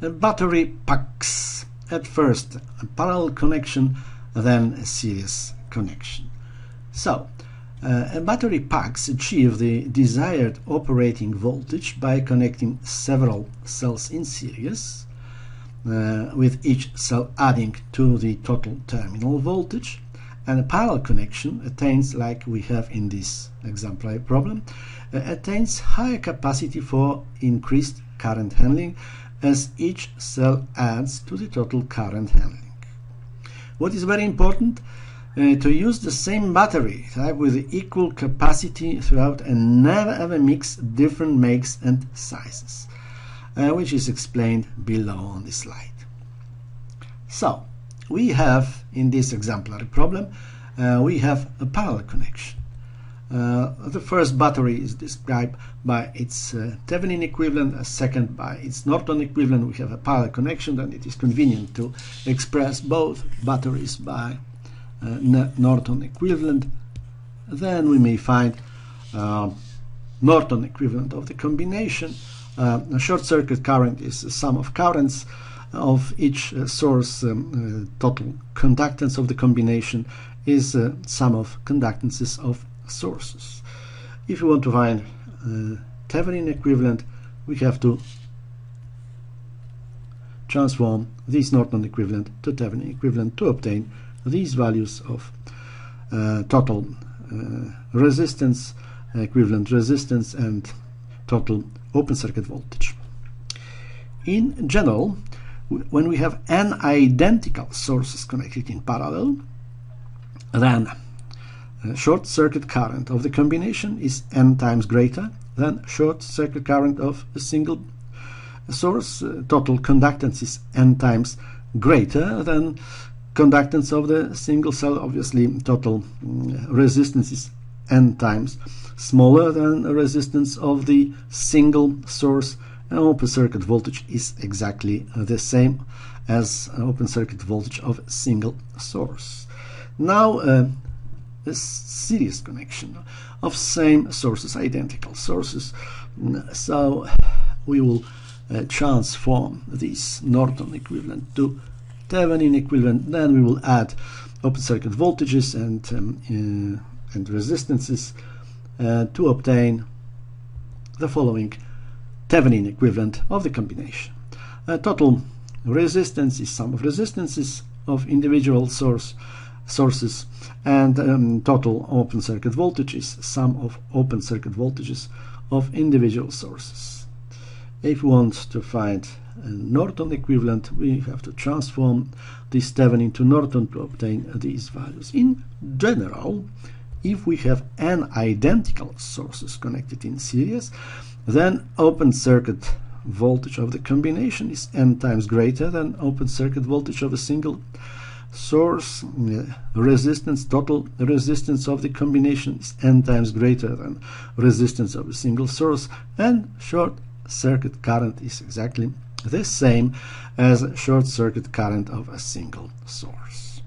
battery packs. At first, a parallel connection, then a series connection. So, uh, battery packs achieve the desired operating voltage by connecting several cells in series, uh, with each cell adding to the total terminal voltage. And a parallel connection attains, like we have in this exemplary problem, uh, attains higher capacity for increased current handling as each cell adds to the total current handling. What is very important, uh, to use the same battery type with equal capacity throughout and never ever mix different makes and sizes, uh, which is explained below on this slide. So, we have in this exemplary problem, uh, we have a parallel connection. Uh, the first battery is described by its uh, Thevenin equivalent, a second by its Norton equivalent. We have a parallel connection, and it is convenient to express both batteries by uh, Norton equivalent. Then we may find uh, Norton equivalent of the combination. Uh, a short circuit current is the sum of currents of each uh, source um, uh, total conductance of the combination is sum of conductances of sources. If you want to find uh, Thevenin equivalent, we have to transform this Norton equivalent to Thevenin equivalent to obtain these values of uh, total uh, resistance, equivalent resistance, and total open circuit voltage. In general, when we have n identical sources connected in parallel, then short circuit current of the combination is n times greater than short circuit current of a single source. Uh, total conductance is n times greater than conductance of the single cell. Obviously, total mm, resistance is n times smaller than resistance of the single source. And open circuit voltage is exactly the same as open circuit voltage of single source. Now, uh, a series connection of same sources, identical sources. So we will uh, transform this Norton equivalent to Thevenin equivalent. Then we will add open circuit voltages and um, uh, and resistances uh, to obtain the following Thevenin equivalent of the combination. total resistance is sum of resistances of individual source sources and um, total open circuit voltage is sum of open circuit voltages of individual sources. If we want to find a Norton equivalent, we have to transform this Thevenin to Norton to obtain these values. In general, if we have n identical sources connected in series, then open circuit voltage of the combination is n times greater than open circuit voltage of a single source uh, resistance, total resistance of the combination is n times greater than resistance of a single source, and short circuit current is exactly the same as short circuit current of a single source.